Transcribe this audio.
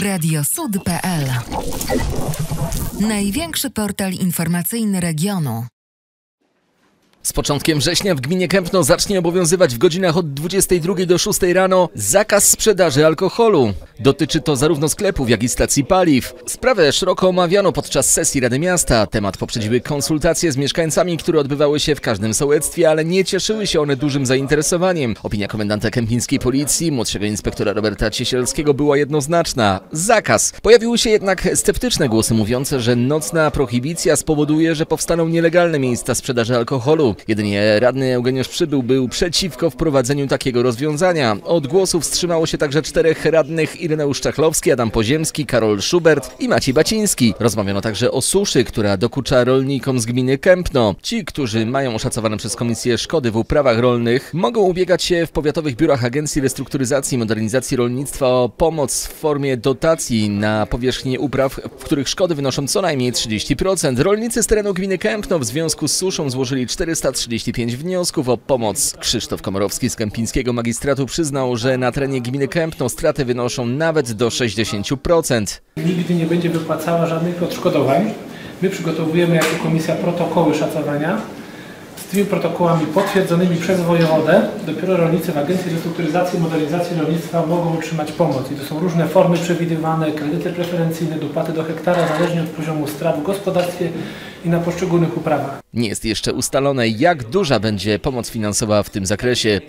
Radiosud.pl Największy portal informacyjny regionu. Z początkiem września w gminie Kępno zacznie obowiązywać w godzinach od 22 do 6 rano zakaz sprzedaży alkoholu. Dotyczy to zarówno sklepów, jak i stacji paliw. Sprawę szeroko omawiano podczas sesji Rady Miasta. Temat poprzedziły konsultacje z mieszkańcami, które odbywały się w każdym sołectwie, ale nie cieszyły się one dużym zainteresowaniem. Opinia komendanta kępińskiej policji, młodszego inspektora Roberta Ciesielskiego była jednoznaczna. Zakaz. Pojawiły się jednak sceptyczne głosy mówiące, że nocna prohibicja spowoduje, że powstaną nielegalne miejsca sprzedaży alkoholu. Jedynie radny Eugeniusz Przybył był przeciwko wprowadzeniu takiego rozwiązania. Od głosu wstrzymało się także czterech radnych Ireneusz Czachlowski, Adam Poziemski, Karol Schubert i Maciej Baciński. Rozmawiano także o suszy, która dokucza rolnikom z gminy Kępno. Ci, którzy mają oszacowane przez Komisję szkody w uprawach rolnych, mogą ubiegać się w powiatowych biurach Agencji Restrukturyzacji i Modernizacji Rolnictwa o pomoc w formie dotacji na powierzchnię upraw, w których szkody wynoszą co najmniej 30%. Rolnicy z terenu gminy Kępno w związku z suszą złożyli 435 wniosków o pomoc. Krzysztof Komorowski z Kępińskiego Magistratu przyznał, że na terenie gminy Kępno straty wynoszą nawet do 60%. nigdy nie będzie wypłacała żadnych odszkodowań. My przygotowujemy jako komisja protokoły szacowania. Z tymi protokołami potwierdzonymi przez wojewodę dopiero rolnicy w Agencji Restrukturyzacji i Modernizacji Rolnictwa mogą otrzymać pomoc. I to są różne formy przewidywane, kredyty preferencyjne, dopłaty do hektara, zależnie od poziomu strat w gospodarstwie i na poszczególnych uprawach. Nie jest jeszcze ustalone, jak duża będzie pomoc finansowa w tym zakresie.